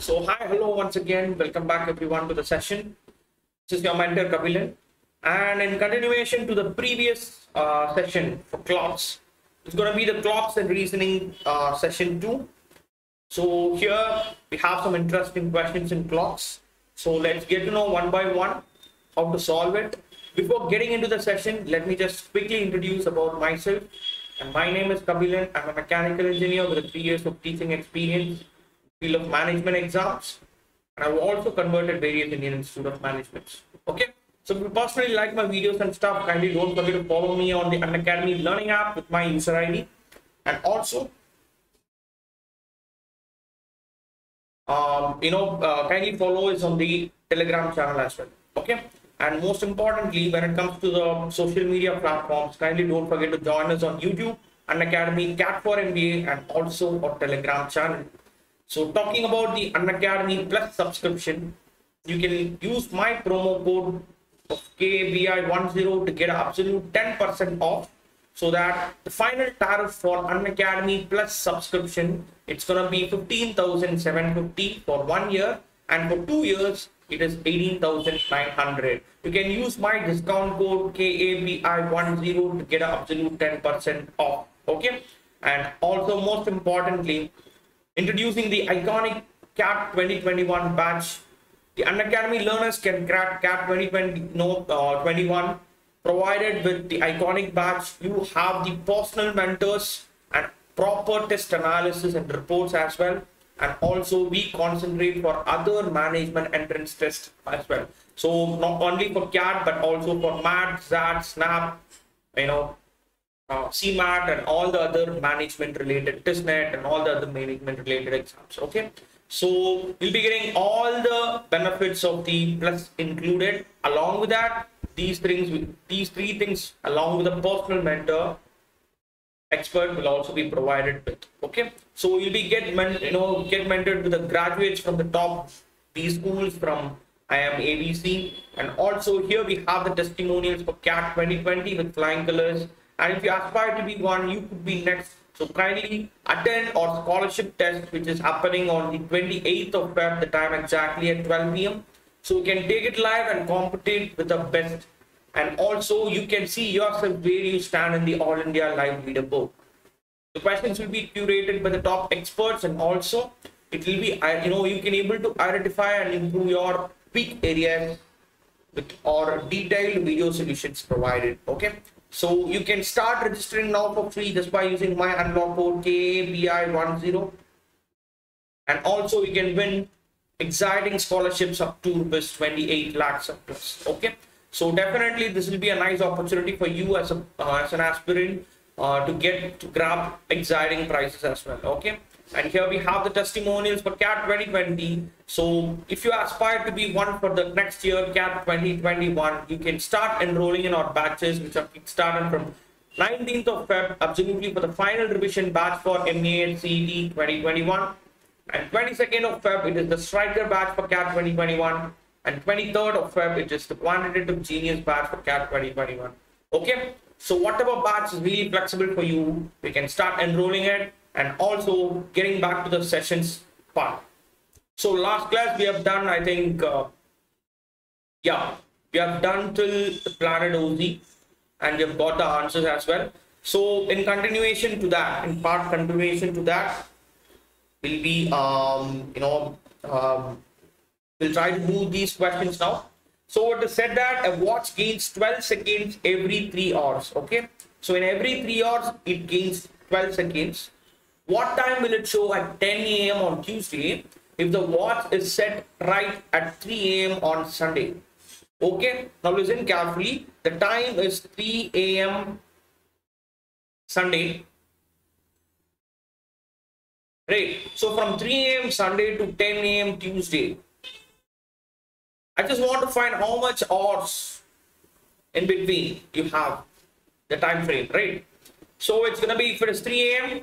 So hi, hello once again. Welcome back everyone to the session. This is your mentor Kabilan. And in continuation to the previous uh, session for clocks, it's going to be the clocks and reasoning uh, session two. So here we have some interesting questions in clocks. So let's get to know one by one how to solve it. Before getting into the session, let me just quickly introduce about myself. And my name is Kabilan. I'm a mechanical engineer with three years of teaching experience field of management exams. And I've also converted various Indian Institute of Management. Okay. So if you personally like my videos and stuff, kindly don't forget to follow me on the Unacademy Learning app with my user ID. And also, um, you know, uh, kindly follow us on the Telegram channel as well. Okay. And most importantly, when it comes to the social media platforms, kindly don't forget to join us on YouTube, Unacademy, Cat for MBA, and also our Telegram channel. So talking about the Unacademy Plus subscription, you can use my promo code of KABI10 to get absolute 10% off so that the final tariff for Unacademy Plus subscription, it's going to be 15,750 for one year and for two years, it is 18,900. You can use my discount code KABI10 to get an absolute 10% off. Okay. And also most importantly, introducing the iconic CAT 2021 batch. The Unacademy learners can crack CAT 2020 no, uh, 21 provided with the iconic batch. You have the personal mentors and proper test analysis and reports as well. And also we concentrate for other management entrance tests as well. So not only for CAT, but also for MAT, XAT, SNAP, you know, CMAT and all the other management related TestNet and all the other management related exams. Okay. So you'll be getting all the benefits of the plus included. Along with that, these things, these three things, along with a personal mentor, expert will also be provided with. Okay. So you'll be get men, you know get mentored with the graduates from the top these schools from IIM ABC, and also here we have the testimonials for CAT 2020 with flying colors and if you aspire to be one, you could be next. So kindly attend our scholarship test, which is happening on the 28th of Feb, the time exactly at 12 p.m. So you can take it live and compete with the best. And also you can see yourself where you stand in the All India Live Leaderboard. The questions will be curated by the top experts and also it will be, uh, you know, you can able to identify and improve your weak areas with our detailed video solutions provided. Okay. So you can start registering now for free just by using my unlock code KABI10. And also you can win exciting scholarships up to rupees 28 lakhs of plus. Okay. So definitely this will be a nice opportunity for you as a uh, as an aspirant uh, to get to grab exciting prizes as well. Okay. And here we have the testimonials for CAT 2020. So if you aspire to be one for the next year, CAT 2021, you can start enrolling in our batches, which are started from 19th of Feb, absolutely for the final revision batch for MA and CET 2021. And 22nd of Feb, it is the striker batch for CAT 2021. And 23rd of Feb, it is the quantitative genius batch for CAT 2021. Okay. So whatever batch is really flexible for you, we can start enrolling it and also getting back to the sessions part. So last class we have done, I think, uh, yeah, we have done till the planet OZ and we have got the answers as well. So in continuation to that, in part continuation to that, will be, um, you know, um, we'll try to do these questions now. So it is said that a watch gains 12 seconds every three hours. Okay. So in every three hours, it gains 12 seconds. What time will it show at 10 a.m. on Tuesday if the watch is set right at 3 a.m. on Sunday? Okay, now listen carefully. The time is 3 a.m. Sunday. Right, so from 3 a.m. Sunday to 10 a.m. Tuesday. I just want to find how much hours in between you have the time frame, right? So it's gonna be if it is 3 a.m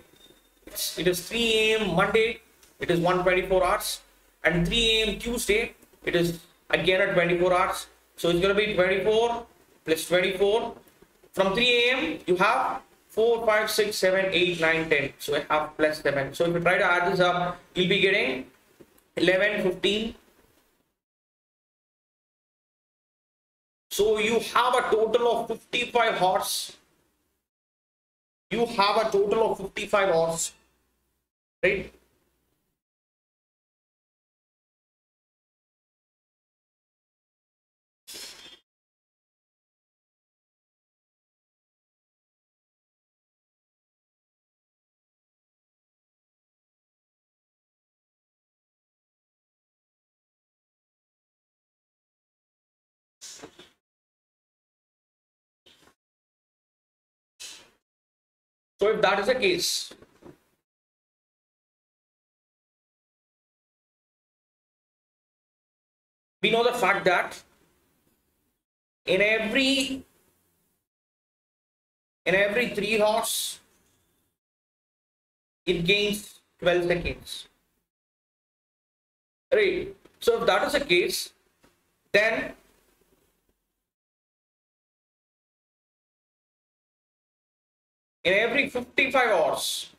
it is 3 a.m. Monday, it is 124 hours, and 3 a.m. Tuesday, it is again at 24 hours. So it's going to be 24 plus 24. From 3 a.m., you have 4, 5, 6, 7, 8, 9, 10. So I have plus 7. So if you try to add this up, you'll be getting 11, 15. So you have a total of 55 horse. You have a total of 55 horse, right? So if that is the case, we know the fact that in every in every three horse it gains 12 seconds right so if that is the case then in every 55 hours,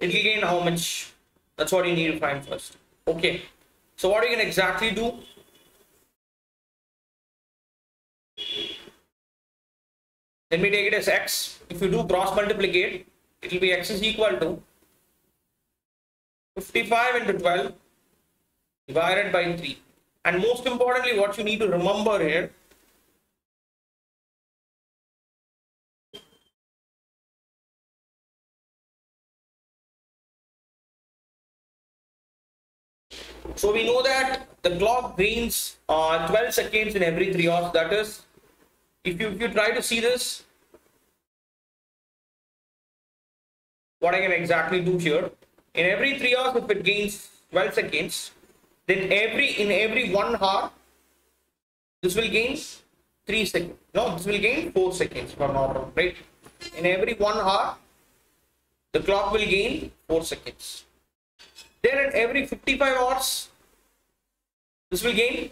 it will gain how much? That's what you need to find first. Okay. So what you to exactly do? Let me take it as x. If you do cross multiplicate, it will be x is equal to 55 into 12 divided by 3. And most importantly, what you need to remember here So we know that the clock gains uh, 12 seconds in every 3 hours. That is, if you, if you try to see this, what I can exactly do here, in every 3 hours if it gains 12 seconds, then every in every 1 hour, this will gain 3 seconds. No, this will gain 4 seconds for normal, right? In every 1 hour, the clock will gain 4 seconds. Then at every 55 hours, this will gain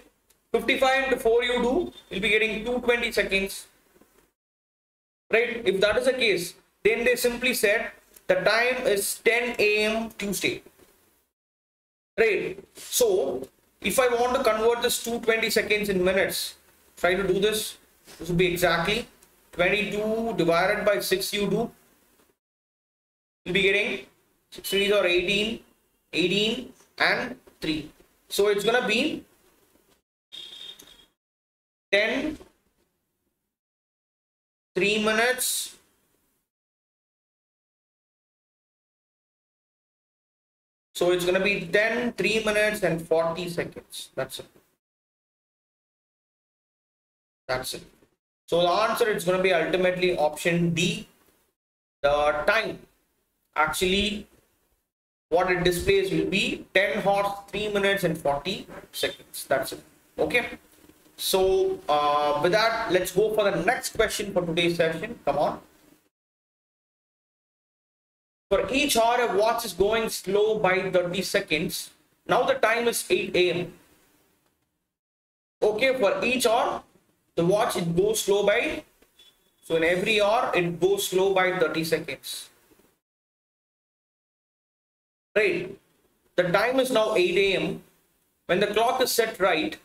55 into 4 you do, you'll be getting 220 seconds. Right? If that is the case, then they simply said the time is 10 a.m. Tuesday. Right? So, if I want to convert this 220 seconds in minutes, try to do this. This will be exactly 22 divided by 6 you do. You'll be getting 6 3 or 18 18 and 3 so it's gonna be 10 3 minutes so it's gonna be 10 3 minutes and 40 seconds. That's it. That's it. So the answer is going to be ultimately option D the time. Actually what it displays will be 10 horse 3 minutes and 40 seconds. That's it. Okay? So uh, with that let's go for the next question for today's session. Come on. For each hour a watch is going slow by 30 seconds. Now the time is 8 a.m okay for each hour the watch it goes slow by so in every hour it goes slow by 30 seconds right? The time is now 8 a.m. When the clock is set right,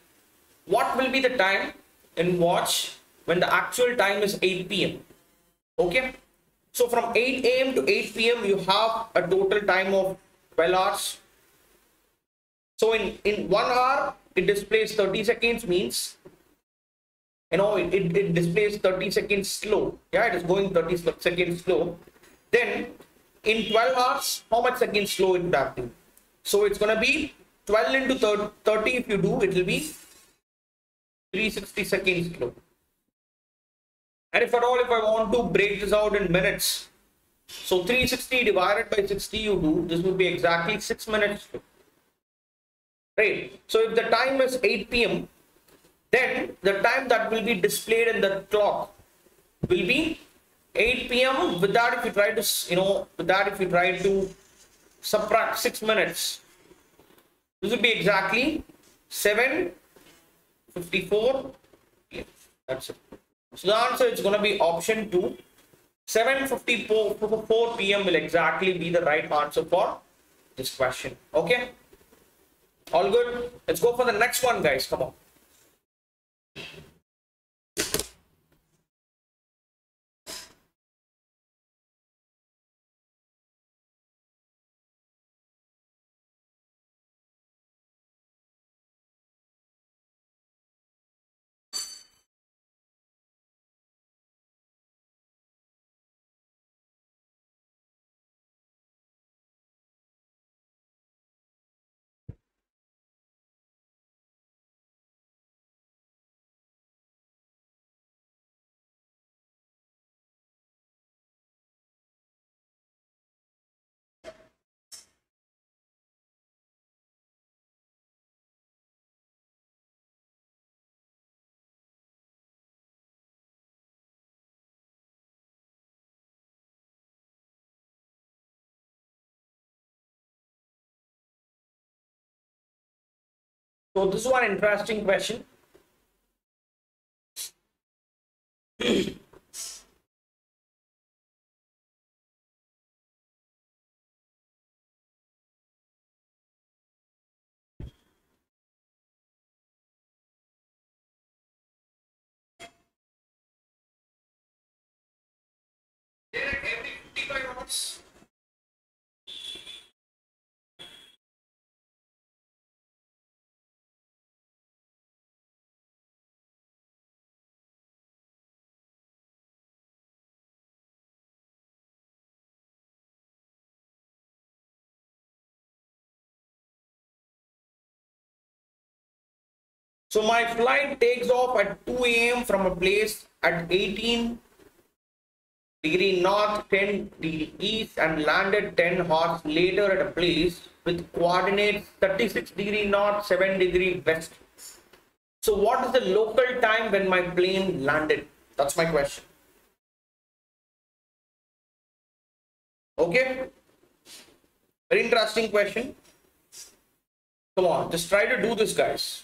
what will be the time in watch when the actual time is 8 p.m. Okay. So from 8 a.m. to 8 p.m. you have a total time of 12 hours. So in, in one hour, it displays 30 seconds means, you know, it, it, it displays 30 seconds slow. Yeah, it is going 30 seconds slow. Then in 12 hours, how much seconds slow it would have to? So it's going to be 12 into 30 if you do, it will be 360 seconds slow. And if at all, if I want to break this out in minutes, so 360 divided by 60 you do, this would be exactly 6 minutes slow. Right. So if the time is 8 p.m., then the time that will be displayed in the clock will be 8 p.m. with that if you try to you know with that if you try to subtract 6 minutes this would be exactly 7 54 yeah, that's it so the answer is going to be option 2 7:54 p.m. will exactly be the right answer for this question okay All good? Let's go for the next one, guys. Come on. So this is one interesting question. Every 55 minutes. So my flight takes off at 2 a.m. from a place at 18 degree north, 10 degree east and landed 10 hours later at a place with coordinates 36 degree north, 7 degree west. So what is the local time when my plane landed? That's my question. Okay. Very interesting question. Come on, just try to do this, guys.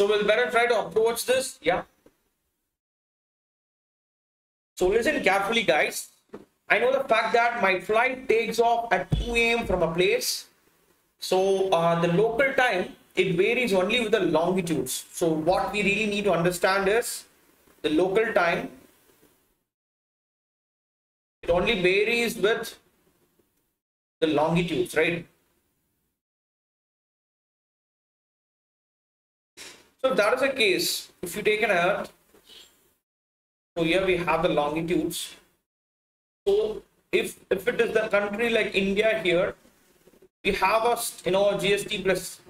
So we'll better try to approach this. Yeah. So listen carefully, guys. I know the fact that my flight takes off at 2 a.m. from a place So uh, the local time, it varies only with the longitudes. So what we really need to understand is the local time, it only varies with the longitudes, right? So if that is the case, if you take an earth, so here we have the longitudes. So if if it is the country like India here, we have a you know GST plus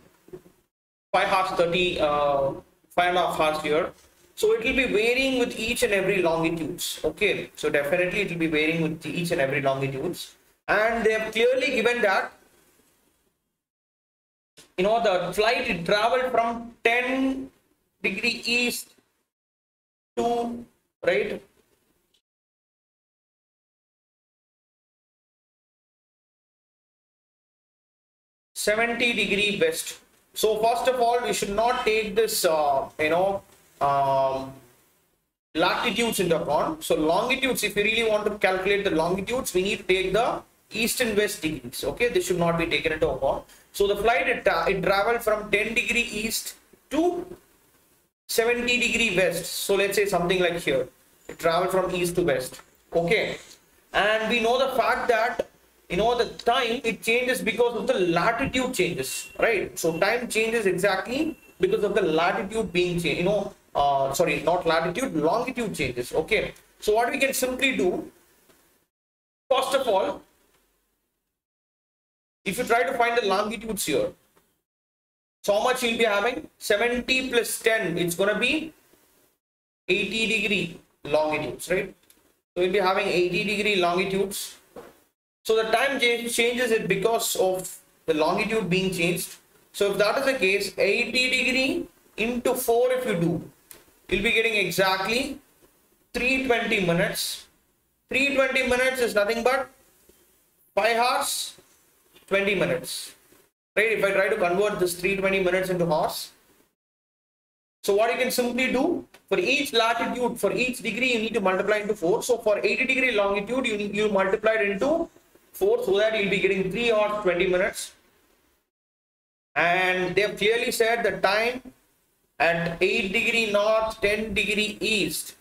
five hours thirty uh, five and a half hours here. So it will be varying with each and every longitudes. Okay, so definitely it will be varying with each and every longitudes, and they have clearly given that you know the flight traveled from 10 degree east to right Seventy degree west. So first of all, we should not take this, uh, you know, um, latitudes into account. So longitudes, if we really want to calculate the longitudes, we need to take the east and west degrees. Okay, this should not be taken into account. So the flight it, uh, it traveled from 10 degree east to 70 degree west. So let's say something like here. It traveled from east to west. Okay. And we know the fact that you know the time it changes because of the latitude changes, right? So time changes exactly because of the latitude being changed. You know, uh, sorry, not latitude, longitude changes. Okay. So what we can simply do, first of all, if you try to find the longitudes here, so how much you'll be having? 70 plus 10, it's going to be 80 degree longitudes, right? So you'll be having 80 degree longitudes. So the time changes it because of the longitude being changed. So if that is the case, 80 degree into 4 if you do, you'll be getting exactly 320 minutes. 320 minutes is nothing but 5 hours 20 minutes. Right if i try to convert this 320 minutes into hours. So what you can simply do for each latitude for each degree you need to multiply into 4 so for 80 degree longitude you need, you multiply it into 4 so that you'll be getting 3 hours 20 minutes. And they have clearly said the time at 8 degree north 10 degree east.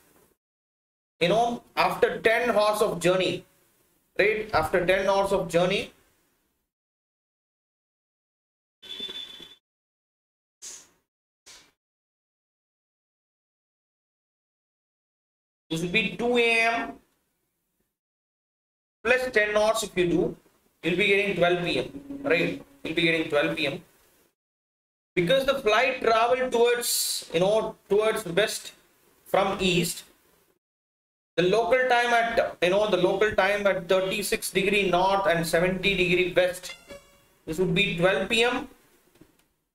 You know after 10 hours of journey right? After 10 hours of journey This will be 2 a.m. plus 10 hours if you do, you'll be getting 12 p.m. Right? You'll be getting 12 p.m. Because the flight traveled towards, you know, towards west from east, the local time at, you know, the local time at 36 degree north and 70 degree west, this would be 12 p.m.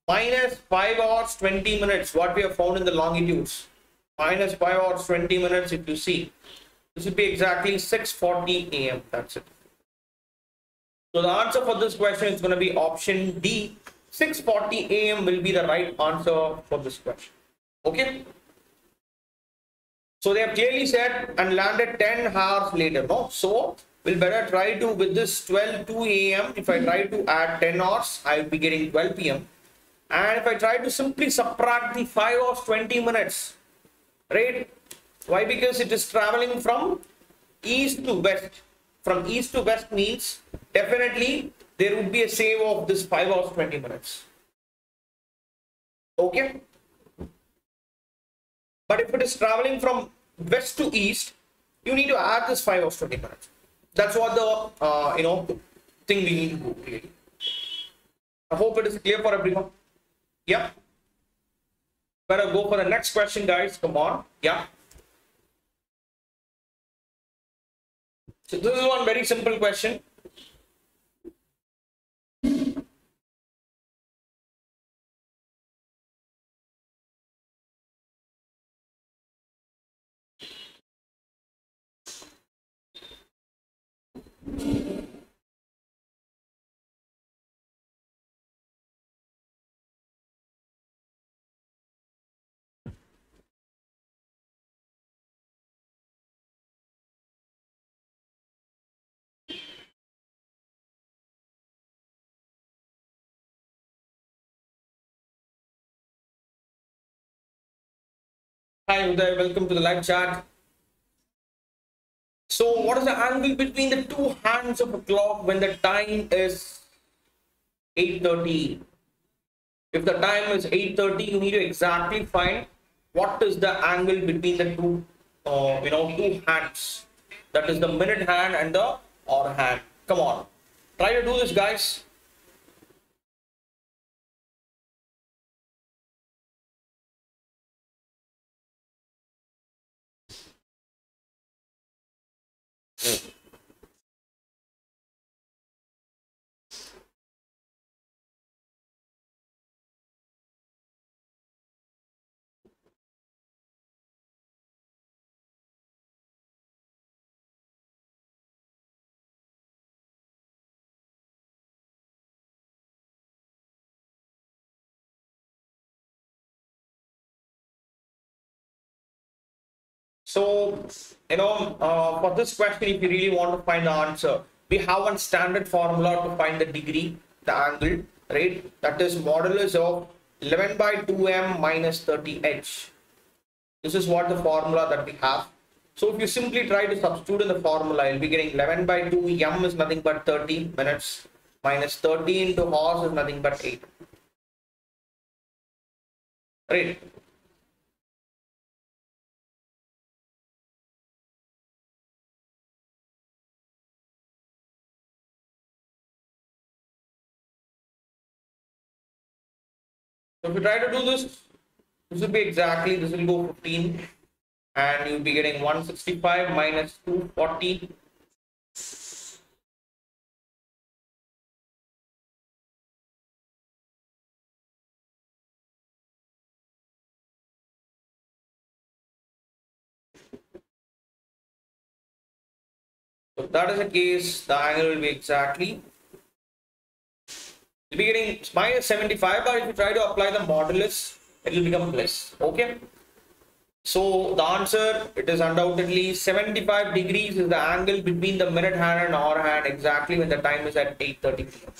minus 5 hours 20 minutes, what we have found in the longitudes minus 5 hours 20 minutes if you see this will be exactly 6:40 a.m. that's it so the answer for this question is going to be option d 6:40 a.m. will be the right answer for this question okay so they have clearly said and landed 10 hours later no so we'll better try to with this 12 2 a.m. if i try to add 10 hours i will be getting 12 p.m. and if i try to simply subtract the 5 hours 20 minutes right? Why? Because it is traveling from east to west. From east to west means definitely there would be a save of this 5 hours 20 minutes. Okay? But if it is traveling from west to east you need to add this 5 hours 20 minutes. That's what the uh, you know thing we need to do i hope it is clear for everyone. Yeah Better go for the next question, guys. Come on. Yeah. So this is one very simple question. Hi Uday, welcome to the live chat. So what is the angle between the two hands of a clock when the time is 8.30? If the time is 8.30, you need to exactly find what is the angle between the two, uh, you know, two hands. That is the minute hand and the hour hand. Come on, try to do this guys. So, you know, uh, for this question, if you really want to find the answer, we have one standard formula to find the degree, the angle, right? That is modulus of 11 by 2m minus 30h. This is what the formula that we have. So if you simply try to substitute in the formula, you'll be getting 11 by 2 m is nothing but 30 minutes minus 30 into horse is nothing but 8. Right. If you try to do this, this will be exactly, this will go 15 and you'll be getting 165 minus 240 So that is the case, the angle will be exactly You'll be getting minus 75, but if you try to apply the modulus, it will become plus. Okay. So the answer, it is undoubtedly 75 degrees is the angle between the minute hand and hour hand exactly when the time is at 8.30 p.m.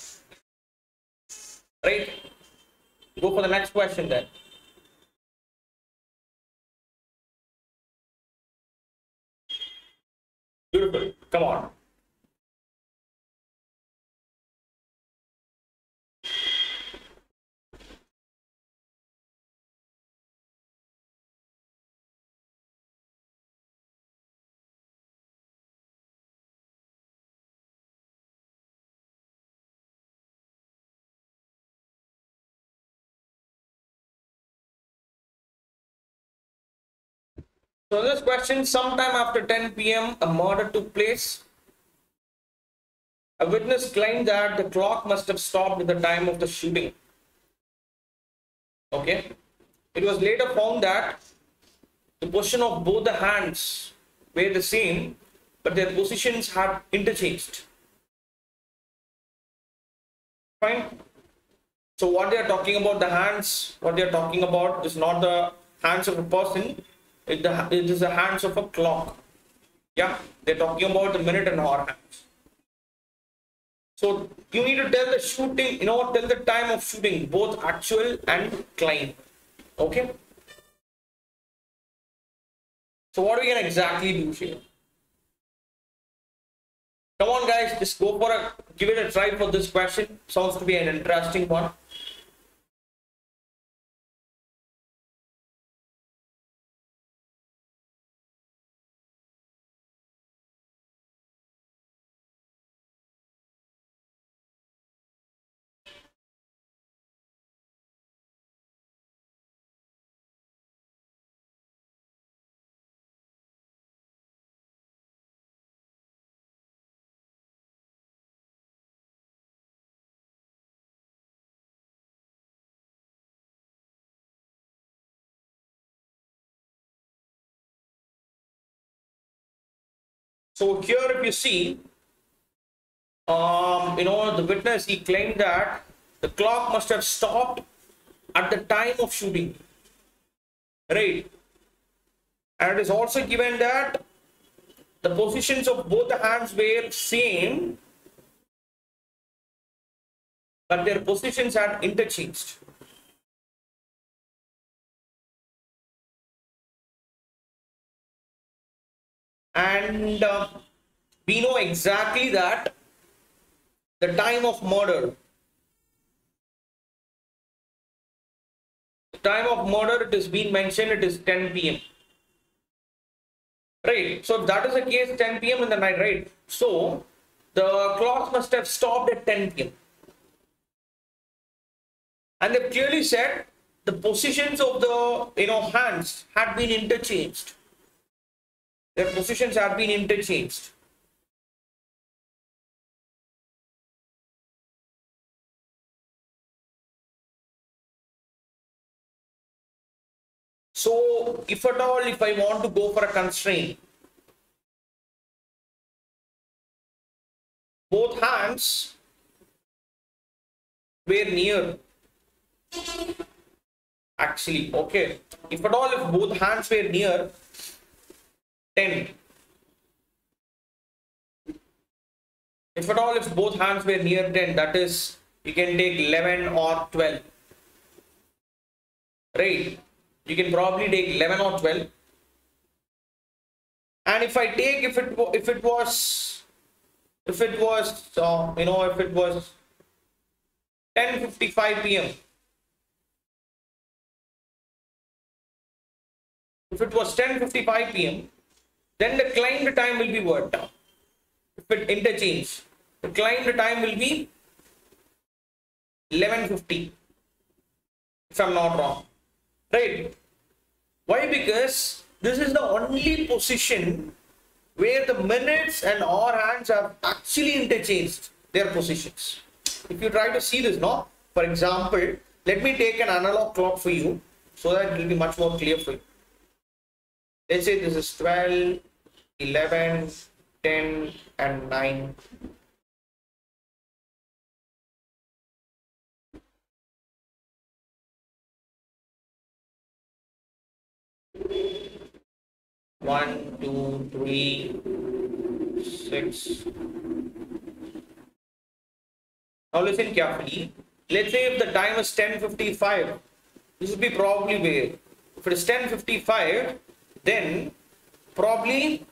Right? Go for the next question then. Beautiful. Come on. So this question, sometime after 10 p.m., a murder took place. A witness claimed that the clock must have stopped at the time of the shooting. Okay. It was later found that the position of both the hands were the same, but their positions had interchanged. Fine. So what they are talking about, the hands, what they are talking about is not the hands of a person, it, the, it is the hands of a clock. Yeah, they're talking about the minute and hour hands. So you need to tell the shooting, you know, tell the time of shooting, both actual and claim. Okay. So what are we gonna exactly do here? Come on, guys, just go for a give it a try for this question. Sounds to be an interesting one. So here, if you see, um, you know, the witness, he claimed that the clock must have stopped at the time of shooting. Right. And it is also given that the positions of both the hands were same, but their positions had interchanged. And uh, we know exactly that the time of murder. The time of murder it is being mentioned it is 10 p.m right so that is the case 10 p.m in the night right? So the clock must have stopped at 10 p.m and they've clearly said the positions of the you know hands had been interchanged their positions have been interchanged So if at all, if I want to go for a constraint, both hands were near. Actually, okay. If at all, if both hands were near 10. If at all, if both hands were near 10, that is, you can take 11 or 12. Right? you can probably take 11 or 12 and if i take if it if it was if it was uh, you know if it was 10:55 pm if it was 10:55 pm then the claimed time will be what? If it interchange the claimed time will be 11:50 if i'm not wrong right? Why? Because this is the only position where the minutes and hour hands have actually interchanged their positions. If you try to see this now, for example let me take an analog clock for you so that it will be much more clear for you let's say this is 12 11 10 and 9 One, two, three, six. Now listen carefully. Let's say if the time is 10.55, this would be probably where. If it is 10.55, then probably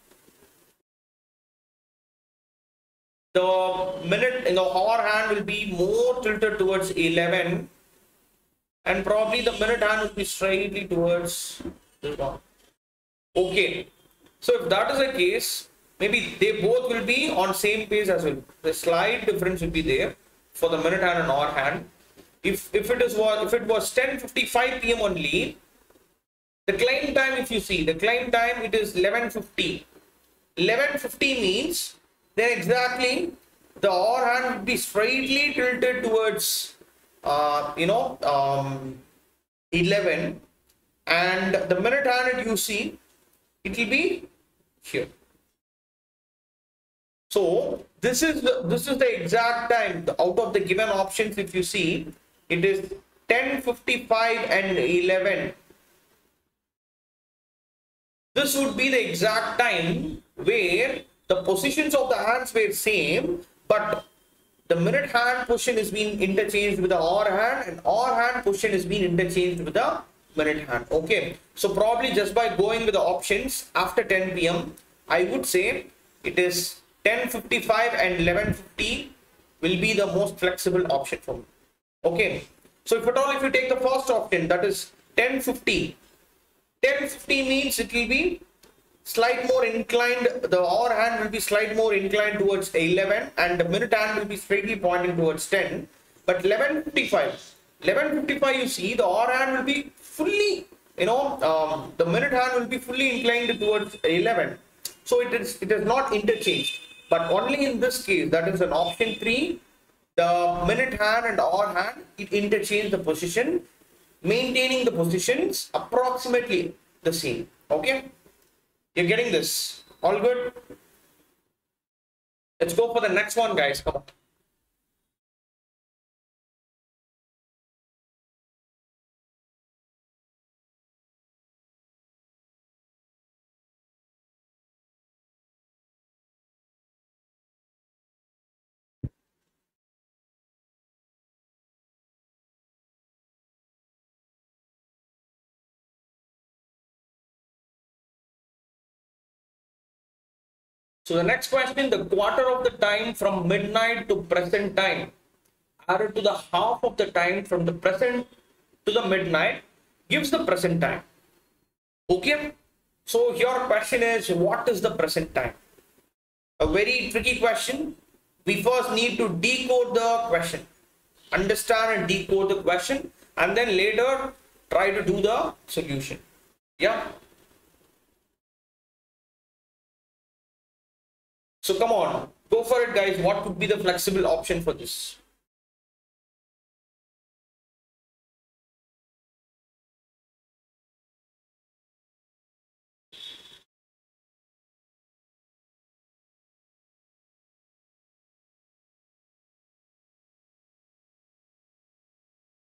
the minute in the hour hand will be more tilted towards 11 and probably the minute hand will be slightly towards this one. Okay. So if that is the case, maybe they both will be on same page as well. The slight difference will be there for the minute hand and hour hand. If if it is if it was 10:55 p.m. only, the claim time if you see the claim time it is 11:50. 11:50 means then exactly the hour hand would be straightly tilted towards uh, you know um, 11 and the minute hand you see it will be here. So this is the, this is the exact time out of the given options if you see it is 10:55 and 11 this would be the exact time where the positions of the hands were same but the minute hand position is being interchanged with the hour hand and hour hand position is being interchanged with the minute hand. Okay. So probably just by going with the options after 10 p.m i would say it is 10:55 and 11:50 will be the most flexible option for me. Okay. So if at all if you take the first option that is 10:50 10:50 means it will be slight more inclined the hour hand will be slight more inclined towards 11 and the minute hand will be straightly pointing towards 10 but 11:55 11:55 you see the hour hand will be fully you know um, the minute hand will be fully inclined towards 11 so it is it is not interchanged. But only in this case that is an option 3 the minute hand and hour hand it interchange the position maintaining the positions approximately the same. Okay? You're getting this. All good? Let's go for the next one guys. Come on So the next question, the quarter of the time from midnight to present time added to the half of the time from the present to the midnight gives the present time. Okay. So your question is, what is the present time? A very tricky question. We first need to decode the question, understand and decode the question, and then later try to do the solution. Yeah. So come on, go for it guys. What could be the flexible option for this?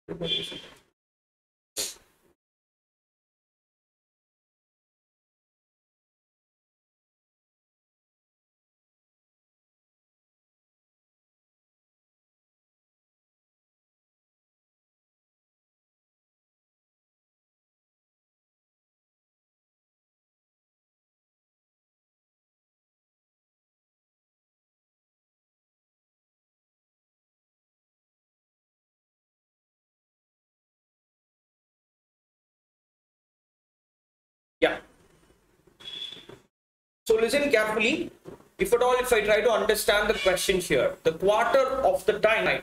Yeah. So listen carefully. If at all, if I try to understand the question here, the quarter of the time.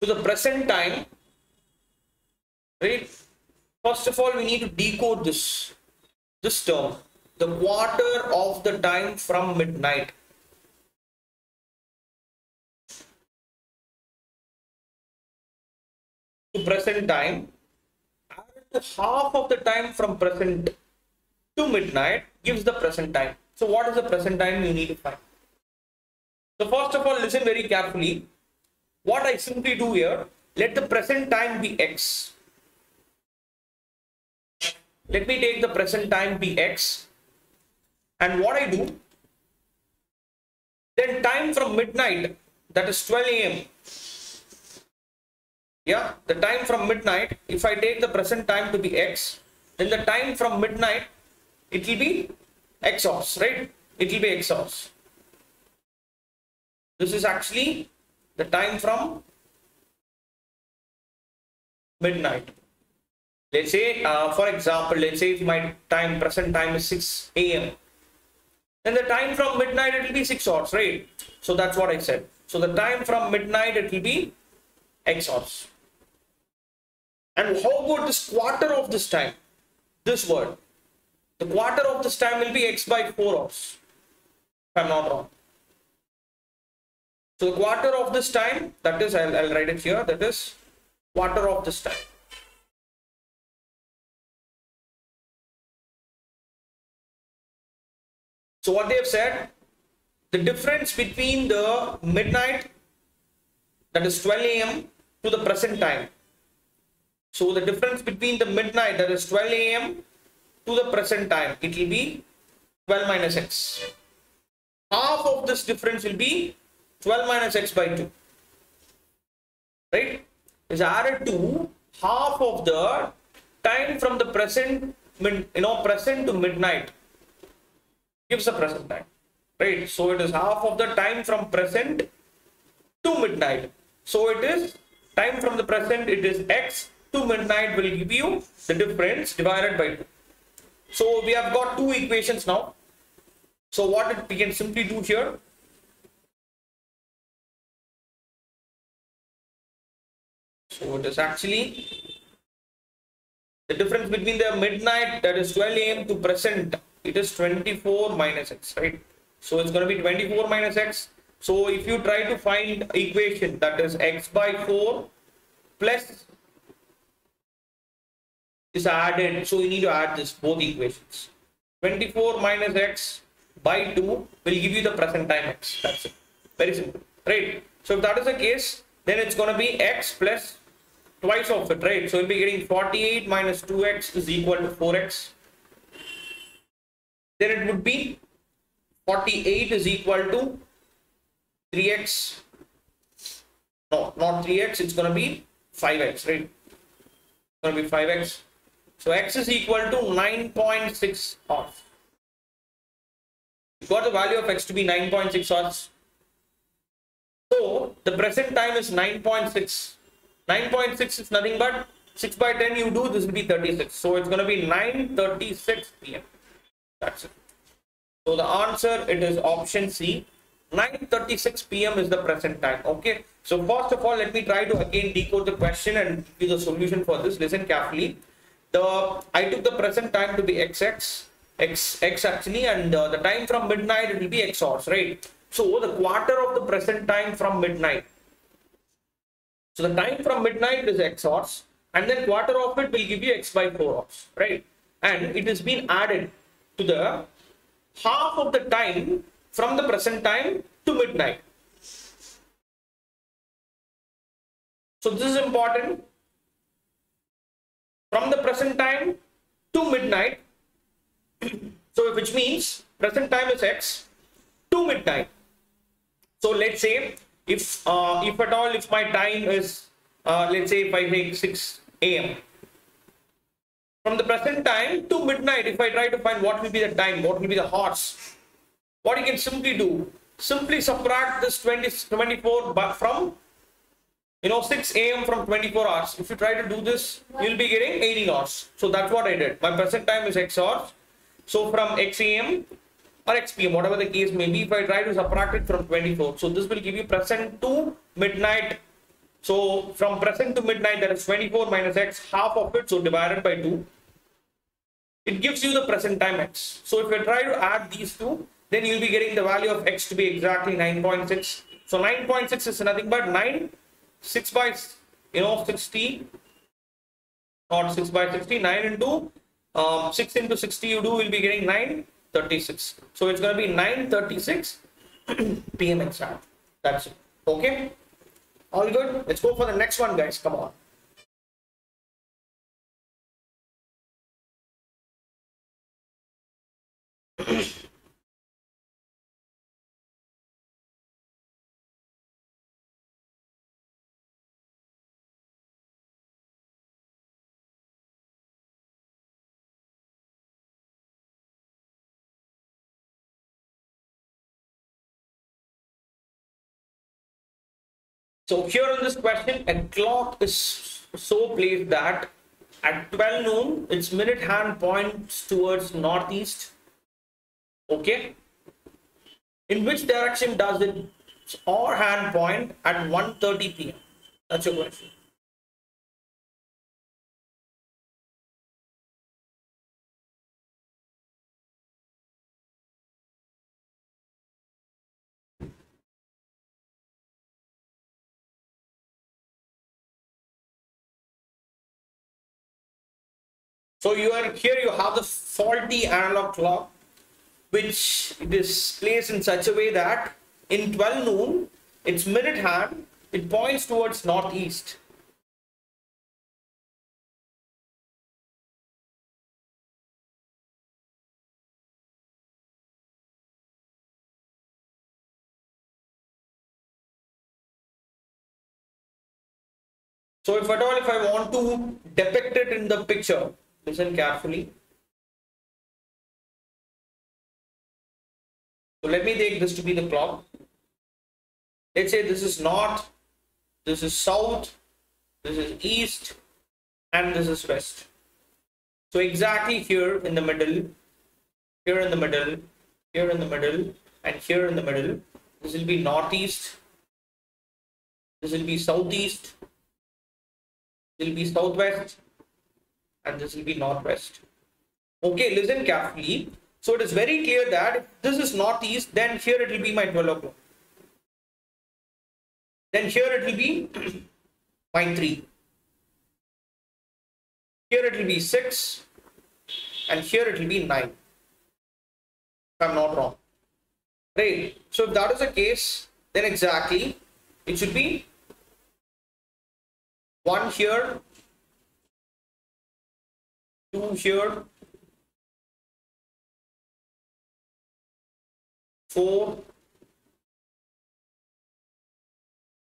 To the present time, right? First of all, we need to decode this, this term, the quarter of the time from midnight. To present time and half of the time from present to midnight gives the present time. So what is the present time you need to find? So first of all, listen very carefully. What I simply do here, let the present time be x. Let me take the present time be x. And what I do, then time from midnight, that is 12 a.m yeah the time from midnight if i take the present time to be x then the time from midnight it will be x hours right? It will be x hours this is actually the time from midnight. Let's say uh, for example let's say if my time present time is 6 a.m then the time from midnight it will be 6 hours right? So that's what i said. So the time from midnight it will be x hours and how about this quarter of this time? This word. The quarter of this time will be x by 4 hours. If I'm not wrong. So the quarter of this time, that is, I'll, I'll write it here, that is quarter of this time. So what they have said, the difference between the midnight, that is 12 a.m. to the present time so the difference between the midnight, that is 12 a.m. to the present time, it will be 12 minus x. Half of this difference will be 12 minus x by 2. Right? Is added to half of the time from the present, you know, present to midnight gives the present time. Right? So it is half of the time from present to midnight. So it is time from the present, it is x to midnight will give you the difference divided by 2. So we have got two equations now. So what we can simply do here, so it is actually the difference between the midnight that is 12 a.m. to present it is 24 minus x right so it's going to be 24 minus x so if you try to find equation that is x by 4 plus is added. So we need to add this both equations. 24 minus x by 2 will give you the present time x. That's it. Very simple. Right. So if that is the case, then it's going to be x plus twice of it, right? So we'll be getting 48 minus 2x is equal to 4x. Then it would be 48 is equal to 3x. No, not 3x, it's going to be 5x, right? It's going to be 5x. So x is equal to 9.6 hours. You got the value of x to be 9.6 hours. So the present time is 9.6. 9.6 is nothing but 6 by 10 you do, this will be 36. So it's going to be 9.36 p.m. That's it. So the answer, it is option C. 9.36 p.m. is the present time. Okay. So first of all, let me try to again decode the question and give the solution for this. Listen carefully. The I took the present time to be xx, x, x actually, and uh, the time from midnight it will be x hours, right? So the quarter of the present time from midnight. So the time from midnight is x hours, and then quarter of it will give you x by 4 hours, right? And it has been added to the half of the time from the present time to midnight. So this is important. From the present time to midnight. so which means present time is x to midnight. So let's say if uh, if at all if my time is uh, let's say if I take 6 a.m. From the present time to midnight, if I try to find what will be the time, what will be the hours, what you can simply do, simply subtract this 20, 24 from you know 6 a.m. from 24 hours. If you try to do this, you'll be getting 18 hours. So that's what I did. My present time is x hours. So from x a.m. or x p.m. whatever the case may be, if I try to subtract it from 24, so this will give you present to midnight. So from present to midnight, that is 24 minus x, half of it, so divided by 2 it gives you the present time x. So if you try to add these two, then you'll be getting the value of x to be exactly 9.6. So 9.6 is nothing but 9, 6 by, you know, 60, not 6 by 60, 9 into um, 6 into 60 you do will be getting 936. So it's going to be 936 p.m. exam That's it. Okay. All good. Let's go for the next one, guys. Come on. So here in this question, a clock is so placed that at 12 noon, its minute hand points towards northeast. Okay. In which direction does it or hand point at 1.30 p.m.? That's your question. So you are here you have the faulty analog clock which it is placed in such a way that in 12 noon its minute hand it points towards northeast. So if at all if I want to depict it in the picture Listen carefully. So let me take this to be the clock. Let's say this is north, this is south, this is east, and this is west. So exactly here in the middle, here in the middle, here in the middle, and here in the middle, this will be northeast, this will be southeast, this will be southwest, and this will be northwest. Okay, listen carefully. So it is very clear that if this is northeast, then here it will be my 12 o'clock. Then here it will be my 3. Here it will be 6 and here it will be 9. If I'm not wrong. Right. So if that is the case, then exactly it should be 1 here two here, four,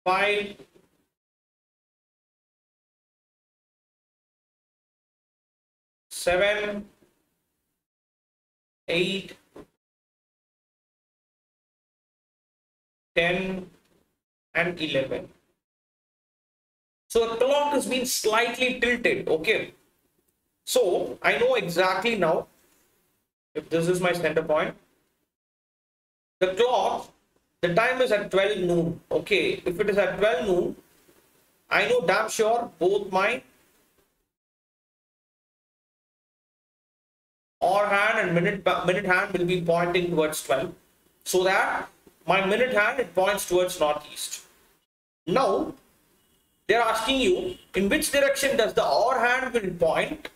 five, 7, 8, 10, and 11. So the clock has been slightly tilted, okay? So I know exactly now if this is my center point. The clock, the time is at 12 noon, okay? If it is at 12 noon, I know damn sure both my hour hand and minute minute hand will be pointing towards 12 so that my minute hand it points towards northeast now they're asking you in which direction does the hour hand will point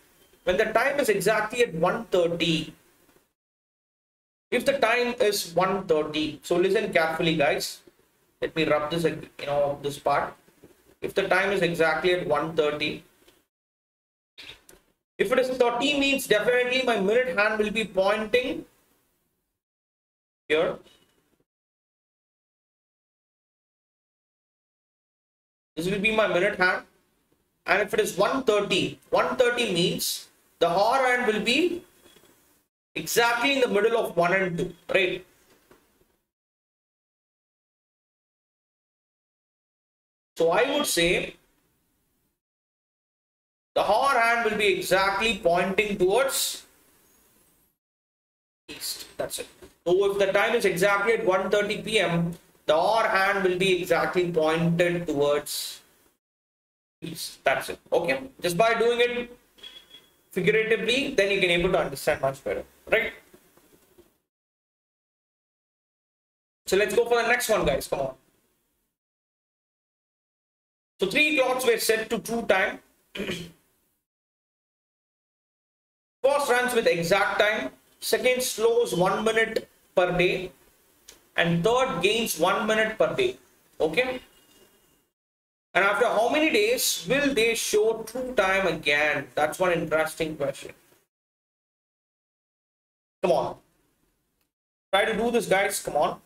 when the time is exactly at 1.30 if the time is 1.30 so listen carefully guys. Let me rub this you know this part. If the time is exactly at 1.30 if it is 30 means definitely my minute hand will be pointing here. This will be my minute hand. And if it is 130, 130 means the hour hand will be exactly in the middle of 1 and 2, right? So I would say the hour hand will be exactly pointing towards east. That's it. So if the time is exactly at 1.30 p.m., the hour hand will be exactly pointed towards east. That's it. Okay. Just by doing it figuratively, then you can able to understand much better. Right? So let's go for the next one, guys. Come on. So three clocks were set to true time. First runs with exact time. Second slows one minute per day and third gains one minute per day okay and after how many days will they show true time again? That's one interesting question. Come on. Try to do this guys. Come on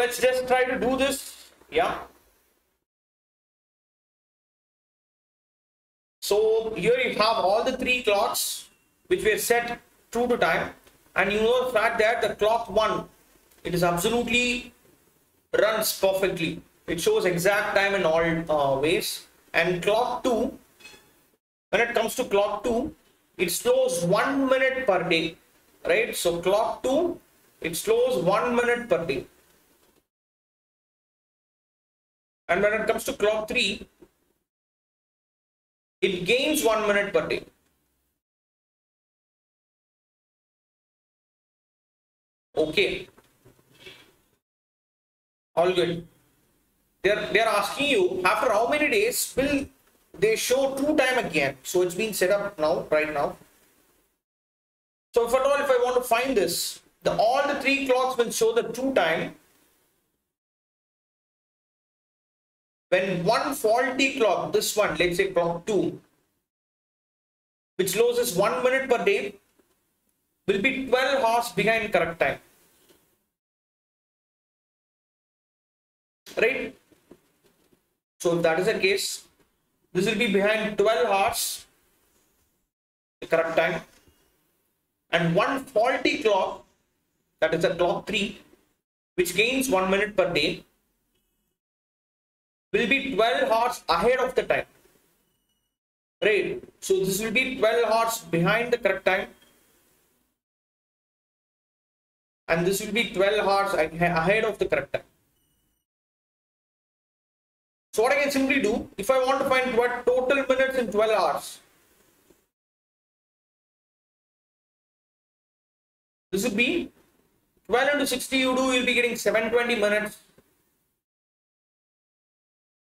let's just try to do this. Yeah. So here you have all the three clocks which were set true to time and you know the fact that the clock 1 it is absolutely runs perfectly. It shows exact time in all uh, ways and clock 2 when it comes to clock 2 it slows 1 minute per day right so clock 2 it slows 1 minute per day And when it comes to clock 3, it gains 1 minute per day. Okay. All good. They're, they're asking you after how many days will they show true time again. So it's been set up now, right now. So at all, if I want to find this, the all the three clocks will show the true time when one faulty clock, this one, let's say clock 2, which loses 1 minute per day, will be 12 hours behind correct time. Right? So that is the case, this will be behind 12 hours, the correct time, and one faulty clock, that is the clock 3, which gains 1 minute per day, will be 12 hours ahead of the time. Right? So this will be 12 hours behind the correct time. And this will be 12 hours ahead of the correct time. So what I can simply do, if I want to find what total minutes in 12 hours, this would be 12 into 60 you do, you'll be getting 720 minutes.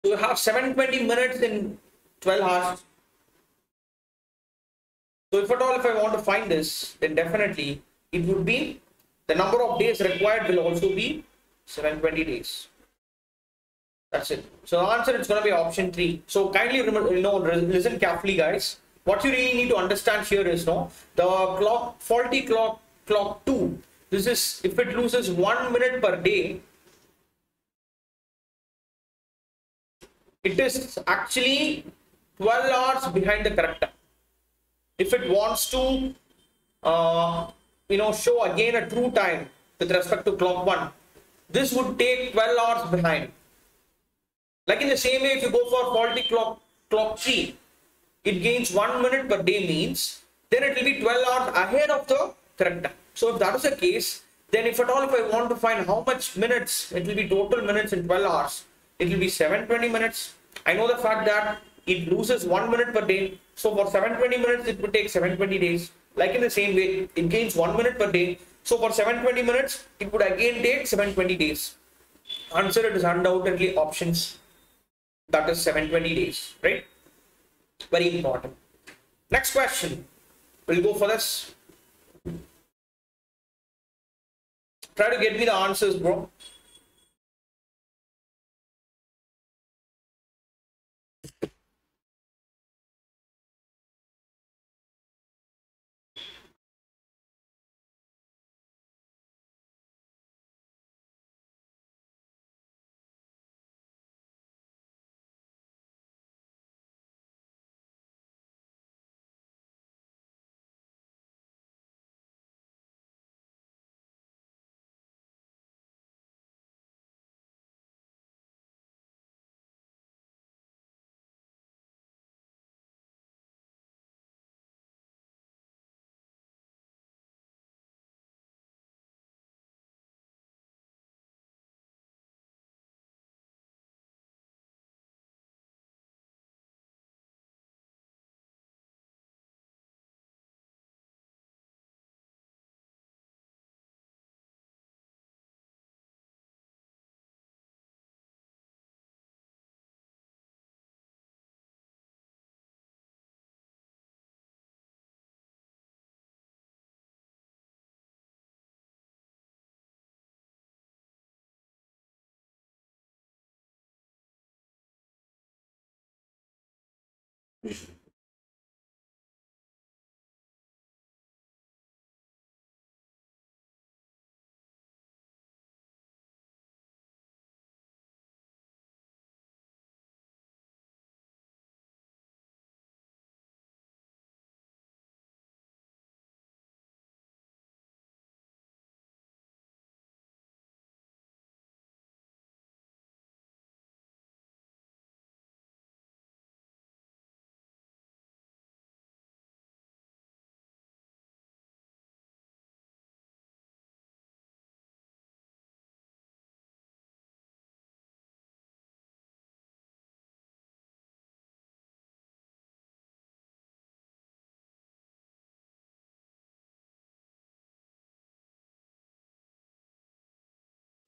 So you have 720 minutes in 12 hours. So if at all, if I want to find this, then definitely it would be the number of days required will also be 720 days. That's it. So the answer is going to be option three. So kindly remember, you know, listen carefully, guys. What you really need to understand here is no the clock faulty clock clock two. This is if it loses one minute per day. It is actually 12 hours behind the correct time. If it wants to, uh, you know, show again a true time with respect to clock one, this would take 12 hours behind like in the same way, if you go for faulty clock, clock 3, it gains 1 minute per day means, then it will be 12 hours ahead of the correct time. So if that is the case, then if at all if I want to find how much minutes, it will be total minutes in 12 hours, it will be 720 minutes. I know the fact that it loses 1 minute per day. So for 720 minutes, it would take 720 days. Like in the same way, it gains 1 minute per day. So for 720 minutes, it would again take 720 days. Answer it is undoubtedly options that is 720 days, right? Very important. Next question. We'll go for this. Try to get me the answers, bro.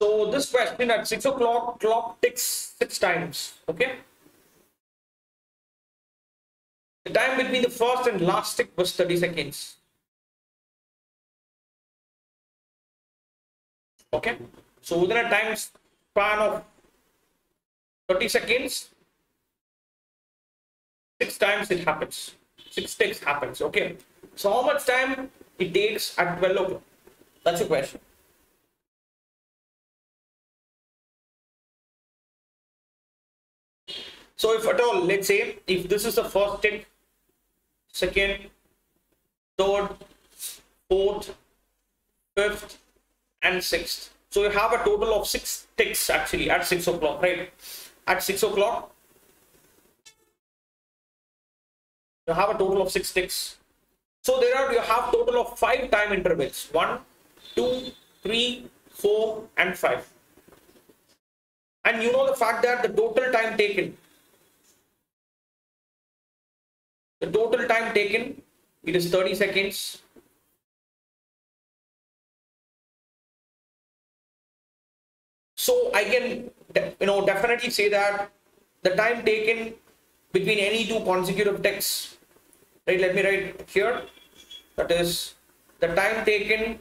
So this question at 6 o'clock, clock ticks 6 times. Okay. The time between the first and last tick was 30 seconds. Okay. So within a time span of 30 seconds, six times it happens. Six ticks happens. Okay. So how much time it takes at 12 o'clock? That's the question. So if at all, let's say if this is the first tick, second, third, fourth, fifth, and sixth. So you have a total of six ticks actually at six o'clock, right? At six o'clock, you have a total of six ticks. So there are you have total of five time intervals: one, two, three, four, and five. And you know the fact that the total time taken The total time taken, it is 30 seconds. So I can, you know, definitely say that the time taken between any two consecutive texts, right? Let me write here. That is the time taken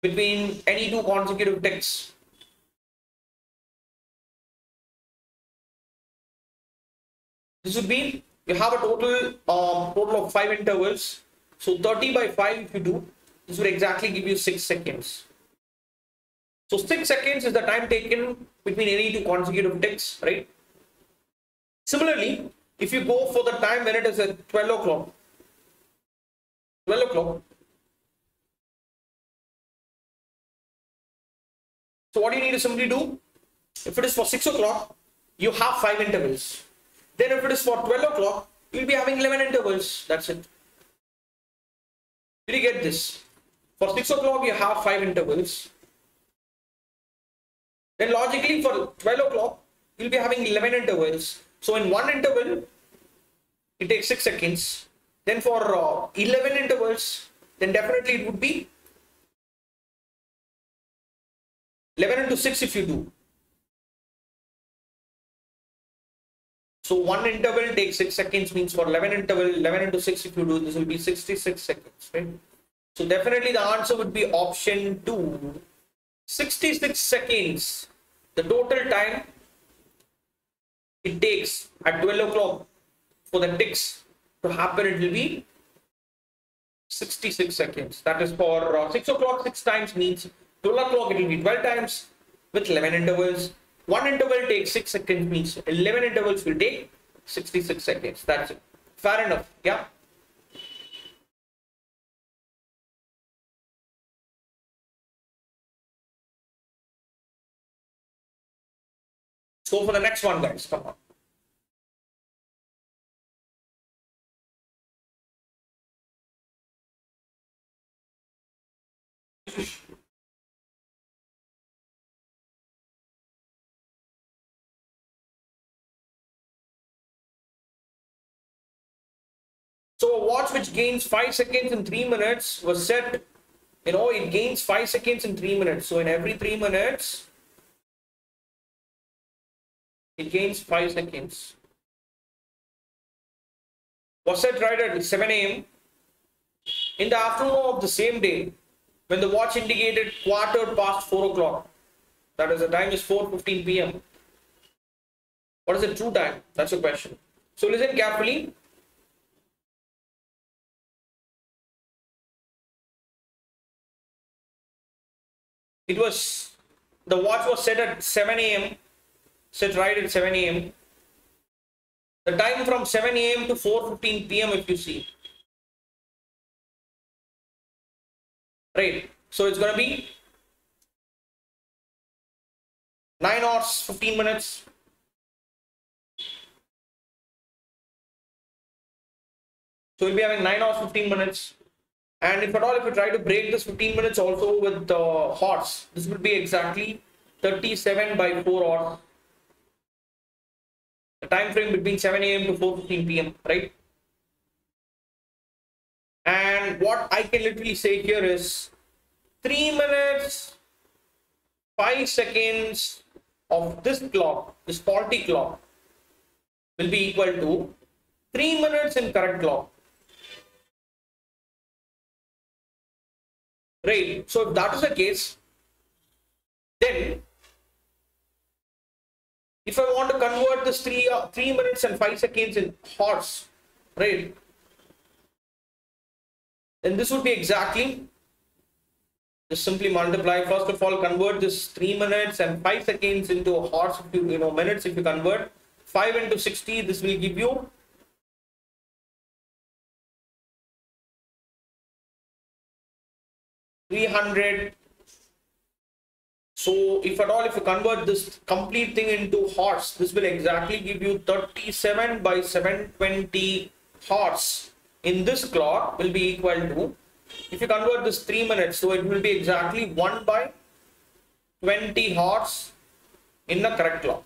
between any two consecutive texts this would be you have a total um, total of five intervals. So 30 by 5 if you do, this will exactly give you 6 seconds. So 6 seconds is the time taken between any two consecutive ticks, right? Similarly, if you go for the time when it is at 12 o'clock, 12 o'clock, so what do you need to simply do? If it is for 6 o'clock, you have 5 intervals. Then if it is for 12 o'clock, you'll be having 11 intervals. That's it. Did you get this? For 6 o'clock, you have 5 intervals. Then logically for 12 o'clock, you'll be having 11 intervals. So in one interval, it takes 6 seconds. Then for uh, 11 intervals, then definitely it would be 11 into 6 if you do. So one interval takes 6 seconds means for 11 interval, 11 into 6 if you do, this will be 66 seconds, right? So definitely the answer would be option 2. 66 seconds. The total time it takes at 12 o'clock for the ticks to happen, it will be 66 seconds. That is for uh, 6 o'clock, 6 times means 12 o'clock, it will be 12 times with 11 intervals. One interval takes 6 seconds means 11 intervals will take 66 seconds. That's it. Fair enough. Yeah. So for the next one, guys. Come on. So a watch which gains 5 seconds in 3 minutes was set, you know, it gains 5 seconds in 3 minutes. So in every 3 minutes, it gains 5 seconds. Was set right at 7 a.m. In the afternoon of the same day, when the watch indicated quarter past 4 o'clock, that is the time is 4.15 p.m. What is the true time? That's the question. So listen carefully. It was the watch was set at 7 a.m set right at 7 a.m the time from 7 a.m to 4.15 p.m if you see. Right so it's going to be 9 hours 15 minutes. So we'll be having 9 hours 15 minutes and if at all, if you try to break this 15 minutes also with the uh, horse, this will be exactly 37 by 4 hours. The time frame between 7 a.m. to 4.15 p.m., right? And what I can literally say here is 3 minutes, 5 seconds of this clock, this faulty clock, will be equal to 3 minutes in correct clock. Right? So if that is the case, then if I want to convert this three uh, three minutes and five seconds in horse, right? Then this would be exactly just simply multiply. First of all, convert this 3 minutes and 5 seconds into hours, if you, you know, minutes if you convert. 5 into 60, this will give you 300 so if at all if you convert this complete thing into horse this will exactly give you 37 by 720 horse in this clock will be equal to if you convert this 3 minutes so it will be exactly 1 by 20 horse in the correct clock.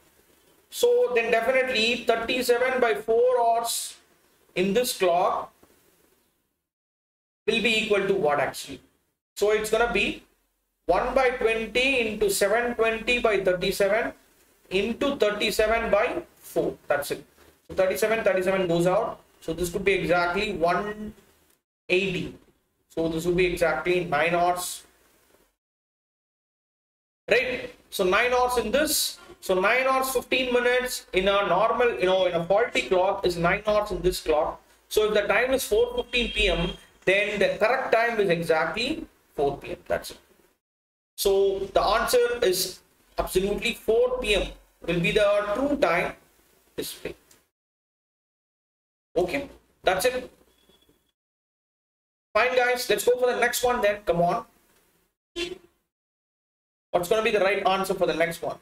So then definitely 37 by 4 hours in this clock will be equal to what actually so it's going to be 1 by 20 into 720 by 37 into 37 by 4. That's it. So 37, 37 goes out. So this could be exactly 180. So this would be exactly 9 hours. Right? So 9 hours in this. So 9 hours 15 minutes in a normal, you know, in a faulty clock is 9 hours in this clock. So if the time is 4.15 p.m., then the correct time is exactly 4 p.m. That's it. So the answer is absolutely 4 p.m. will be the true time display. Okay, that's it. Fine, guys. Let's go for the next one then. Come on. What's going to be the right answer for the next one?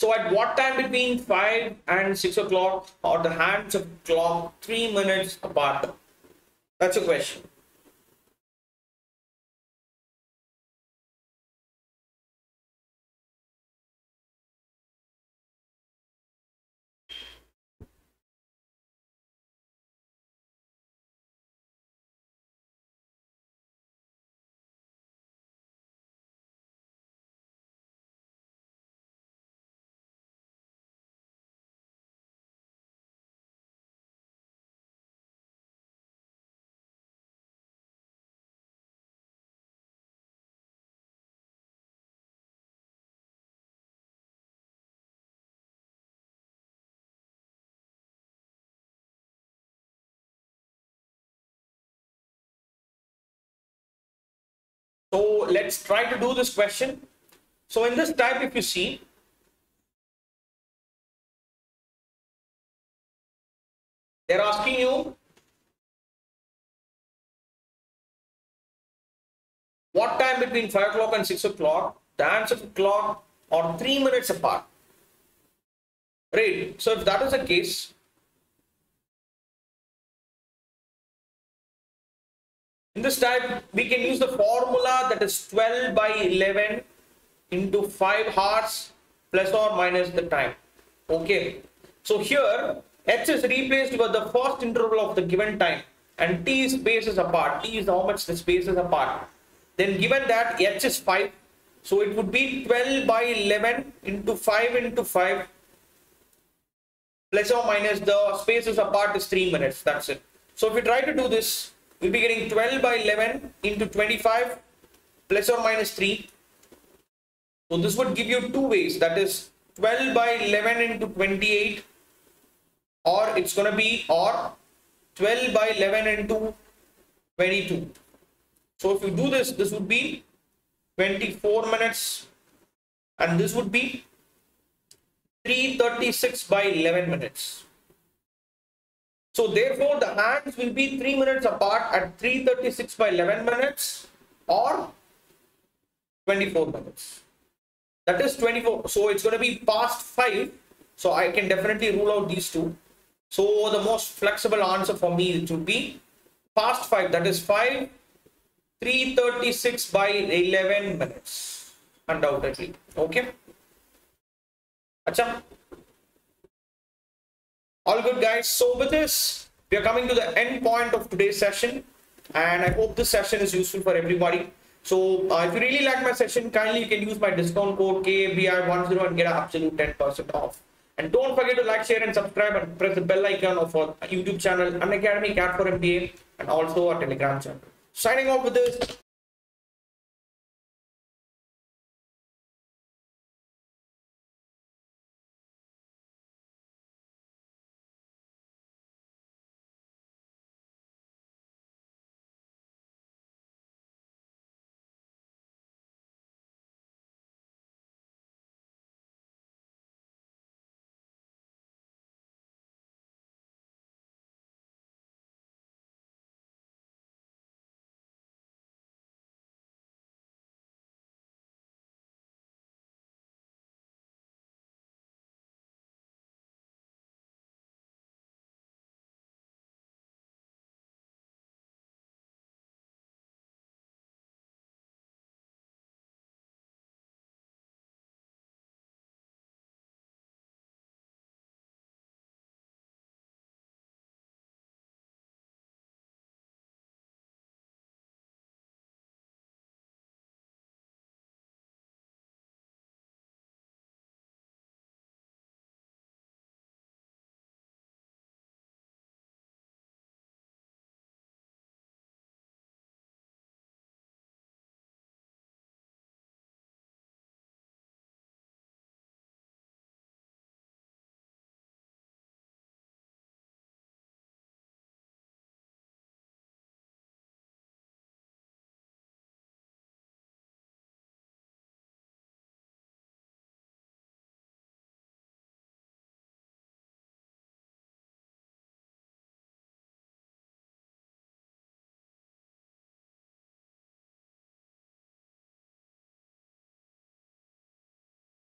So at what time between 5 and 6 o'clock are the hands of clock 3 minutes apart? That's a question. Let's try to do this question. So in this type, if you see, they're asking you what time between 5 o'clock and 6 o'clock, the answer to clock are 3 minutes apart. Right. So if that is the case, In this type, we can use the formula that is 12 by 11 into 5 hours plus or minus the time. Okay. So here, h is replaced with the first interval of the given time and t is spaces apart. t is how much the space is apart. Then given that h is 5, so it would be 12 by 11 into 5 into 5 plus or minus the spaces apart is 3 minutes. That's it. So if we try to do this, we'll be getting 12 by 11 into 25 plus or minus 3. So this would give you two ways that is 12 by 11 into 28 or it's going to be or 12 by 11 into 22. So if you do this, this would be 24 minutes and this would be 336 by 11 minutes. So therefore the hands will be 3 minutes apart at 336 by 11 minutes or 24 minutes. That is 24. So it's going to be past 5. So I can definitely rule out these two. So the most flexible answer for me would be past 5. That is 5 336 by 11 minutes undoubtedly okay Achha. All good guys. So with this we are coming to the end point of today's session and i hope this session is useful for everybody. So uh, if you really like my session kindly you can use my discount code KABI10 and get an absolute 10% off. And don't forget to like share and subscribe and press the bell icon of our youtube channel Unacademy cat for mba and also our telegram channel. Signing off with this.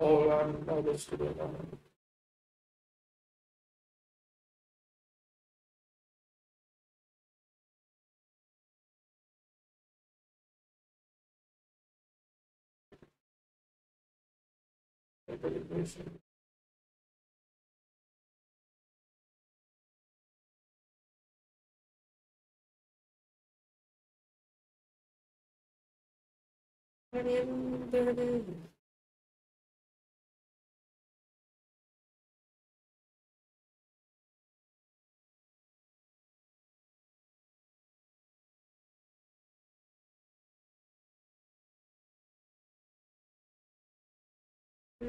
all on all this together. Presentation. There it is.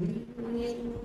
We will